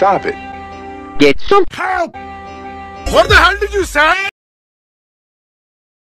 stop it. Get some Help! What the hell did you say?